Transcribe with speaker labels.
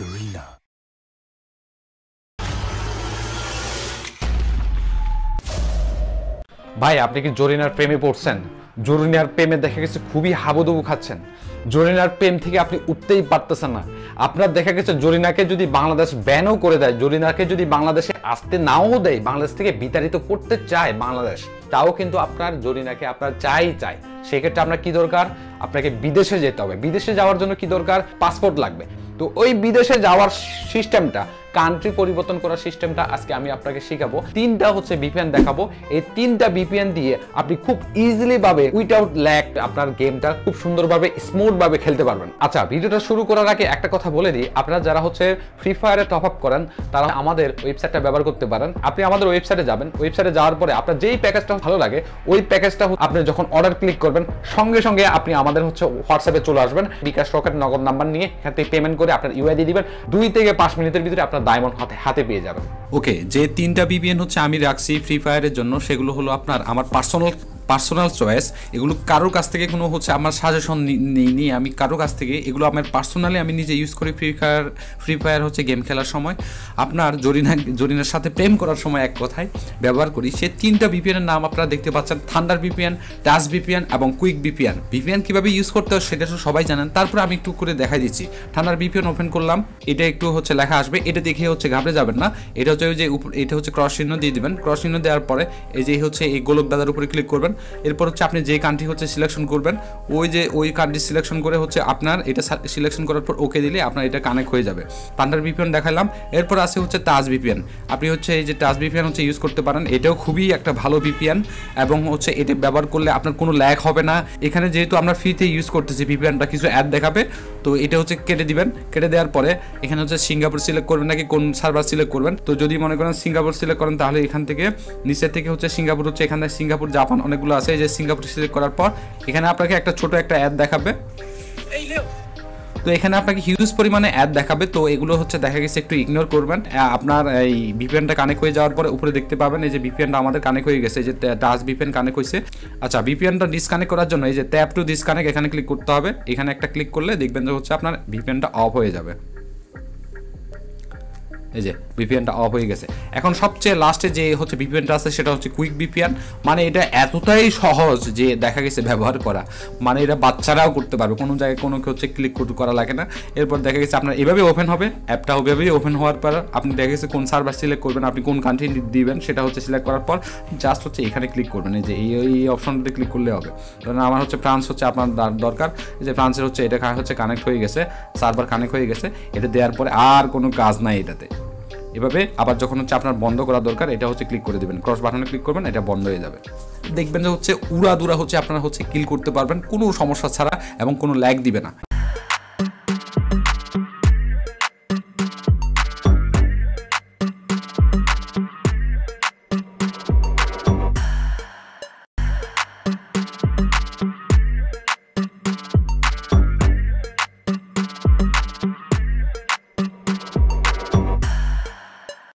Speaker 1: Garena.
Speaker 2: ভাই, আপনি কি জরিনার প্রেমে পড়ছেন? জরিনার প্রেমে দেখা গেছে খুবই হাবুডুবু খাচ্ছেন। জরিনার প্রেম থেকে আপনি উঠতেই পারতেছেন না। আপনার দেখা গেছে জরিনাকে যদি বাংলাদেশ ব্যানও করে দেয়, জরিনাকে যদি বাংলাদেশে আসতে নাও দেয়, বাংলাদেশ থেকে বিতাড়িত করতে চায় বাংলাদেশ, তাও কিন্তু আপনার জরিনাকে আপনার চাই চাই। সেক্ষেত্রে আপনার কি দরকার? আপনাকে বিদেশে যেতে হবে। বিদেশে যাওয়ার জন্য কি দরকার? পাসপোর্ট লাগবে। তো ওই বিদেশে যাওয়ার সিস্টেমটা কান্ট্রি পরিবর্তন করার সিস্টেমটা আজকে আমি আপনাকে শেখাবো। তিনটা হচ্ছে বিপিএন দেখাবো। এই তিনটা বিপিএন দিয়ে আপনি খুব ইজিলি ভাবে উইথাউট ল্যাক আপনার গেমটা খুব সুন্দরভাবে স্মুথ ভাবে খেলতে পারবেন। আচ্ছা ভিডিওটা শুরু করার আগে একটা কথা বলে দিই। আপনারা যারা হচ্ছে ফ্রি ফায়ারে টপ আপ করেন, তারা আমাদের ওয়েবসাইটটা ব্যবহার করতে পারেন। আপনি আমাদের ওয়েবসাইটে যাবেন। ওয়েবসাইটে যাওয়ার পরে আপনার যেই প্যাকেজটা ভালো লাগে, ওই প্যাকেজটা আপনি যখন অর্ডার ক্লিক করবেন, সঙ্গে সঙ্গে আপনি আমাদের হচ্ছে হোয়াটসঅ্যাপে চলে আসবেন। বিকাশ রকেট নগদ নাম্বার নিয়ে এখান থেকে পেমেন্ট করে আপনার ইউআইডি দিবেন। দুই থেকে পাঁচ মিনিটের ভিতরে আপনার ডায়মন্ড হাতে হাতে পেয়ে যাবেন।
Speaker 3: ওকে যে তিনটা বিবিএন হচ্ছে আমি রাখছি ফ্রি ফায়ারের জন্য, সেগুলো হলো আপনার, আমার পার্সোনাল পার্সোনাল চয়েস এগুলো কারোর কাছ থেকে কোনো হচ্ছে আমার সাজেশন নেই, নিই, আমি কারোর কাছ থেকে এগুলো আমার পার্সোনালি আমি নিজে ইউজ করি ফ্রি ফায়ার ফ্রি ফায়ার হচ্ছে গেম খেলার সময়। আপনার জরিনা, জরিনার সাথে প্রেম করার সময় এক কথায় ব্যবহার করি। সে তিনটা বিপিএনের নাম আপনারা দেখতে পাচ্ছেন থান্ডার বিপিএন টাচ বিপিএন এবং কুইক বিপিএন বিপিএন কীভাবে ইউজ করতে হয় সেটা তো সবাই জানেন। তারপরে আমি একটু করে দেখাই দিচ্ছি। থান্ডার বিপিএন ওপেন করলাম। এটা একটু হচ্ছে লেখা আসবে। এটা দেখে হচ্ছে ঘাবড়ে যাবেন না। এটা হচ্ছে ওই যে এটা হচ্ছে ক্রস চিহ্ন দিয়ে দিবেন। ক্রস চিহ্ন দেওয়ার পরে এই যে হচ্ছে এই গোলক দাদার উপরে ক্লিক করবেন। এরপর হচ্ছে আপনি যে কান্ট্রি হচ্ছে সিলেকশন করবেন, ওই যে ওই কান্ট্রি সিলেকশন করে হচ্ছে আপনার এটা সিলেকশন করার পর ওকে দিলে আপনার এটা কানেক্ট হয়ে যাবে। পান্ডার বিপিএন দেখালাম, এরপর আছে হচ্ছে টাচ বিপিএন আপনি হচ্ছে এই যে টাচ বিপিএন হচ্ছে ইউজ করতে পারেন, এটাও খুবই একটা ভালো বিপিএন এবং হচ্ছে এটা ব্যবহার করলে আপনার কোনো ল্যাগ হবে না। এখানে যেহেতু আমরা ফ্রিতে ইউজ করতেছি ভিপিএনটা কিছু অ্যাড দেখাবে, তো এটা হচ্ছে কেটে দিবেন। কেটে দেওয়ার পরে এখানে হচ্ছে সিঙ্গাপুর সিলেক্ট করবেন নাকি কোন সার্ভার সিলেক্ট করবেন। তো যদি মনে করেন সিঙ্গাপুর সিলেক্ট করেন, তাহলে এখান থেকে নিচের থেকে হচ্ছে সিঙ্গাপুর হচ্ছে এখানে সিঙ্গাপুর জাপান অনেকগুলো আছে এই যে সিঙ্গাপুর সিলেক্ট করার পর এখানে আপনাকে একটা ছোট একটা অ্যাড দেখাবে। তো এখানে আপনাকে হিউজ পরিমাণে অ্যাড দেখাবে। তো এগুলো হচ্ছে দেখা গেছে একটু ইগনোর করবেন। আপনার এই ভিপিএনটা কানেক্ট হয়ে যাওয়ার পরে উপরে দেখতে পাবেন এই যে ভিপিএনটা আমাদের কানেক্ট হয়ে গেছে এই যে টাচ ভিপিএন কানেক্ট হয়েছে। আচ্ছা ভিপিএনটা ডিসকানেক্ট করার জন্য এই যে ট্যাপ টু ডিসকানেক্ট এখানে ক্লিক করতে হবে। এখানে একটা ক্লিক করলে দেখবেন যে হচ্ছে আপনার ভিপিএনটা অফ হয়ে যাবে। এই যে ভিপিএনটা অফ হয়ে গেছে। এখন সবচেয়ে লাস্টে যে হচ্ছে ভিপিএনটা আছে, সেটা হচ্ছে কুইক ভিপিএন মানে এটা এতটাই সহজ যে দেখা গেছে ব্যবহার করা। মানে এটা বাচ্চারাও করতে পারবে। কোনো জায়গায় কোনো হচ্ছে ক্লিক করা লাগে না। এরপর দেখা গেছে আপনার এভাবে ওপেন হবে অ্যাপটা ওইভাবেই ওপেন হওয়ার পর আপনি দেখা গেছে কোন সার্ভার সিলেক্ট করবেন, আপনি কোন কান্ট্রি দিবেন, সেটা হচ্ছে সিলেক্ট করার পর জাস্ট হচ্ছে এখানে ক্লিক করবেন। এই যে, এই এই অপশনটাতে ক্লিক করলে হবে। ধরেন আমার হচ্ছে ফ্রান্স হচ্ছে আপনার দরকার। যে ফ্রান্সের হচ্ছে, এটা হচ্ছে কানেক্ট হয়ে গেছে সার্ভার কানেক্ট হয়ে গেছে। এটা দেওয়ার পরে আর কোনো কাজ নাই এটাতে। এভাবে আবার যখন হচ্ছে আপনার বন্ধ করা দরকার, এটা হচ্ছে ক্লিক করে দেবেন। ক্রস বাটনে ক্লিক করবেন, এটা বন্ধ হয়ে যাবে। দেখবেন যে হচ্ছে উড়া দুরা হচ্ছে আপনারা হচ্ছে কিল করতে পারবেন, কোনো সমস্যা ছাড়া এবং কোনো ল্যাগ দিবে না।